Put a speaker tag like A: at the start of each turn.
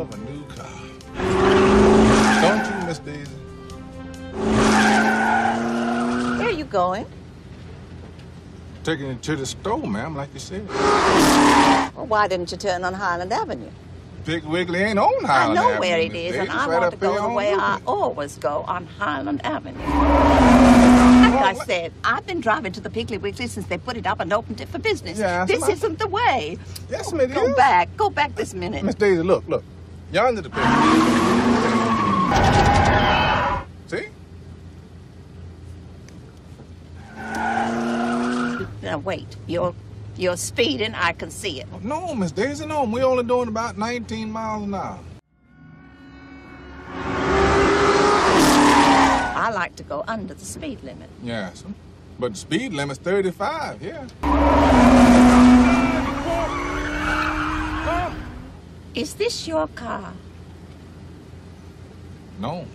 A: love a new car. Don't you, Miss Daisy?
B: Where are you going?
A: Taking it to the store, ma'am, like you said.
B: Well, why didn't you turn on Highland Avenue?
A: Piggly Wiggly ain't on Highland.
B: I know
A: Avenue,
B: where it is, and I
A: right
B: want to go the way I always go on Highland Avenue. Like I said, I've been driving to the Piggly Wiggly since they put it up and opened it for business.
A: Yeah,
B: this isn't the way.
A: Yes, it
B: Go
A: is.
B: back. Go back this minute.
A: Miss Daisy, look, look. Yonder the picture. See?
B: Now wait. You're you're speeding. I can see it.
A: Oh, no, Miss Daisy, no. We're only doing about 19 miles an hour.
B: I like to go under the speed limit.
A: Yes. But the speed limit's 35, yeah.
B: Is this your car?
A: No,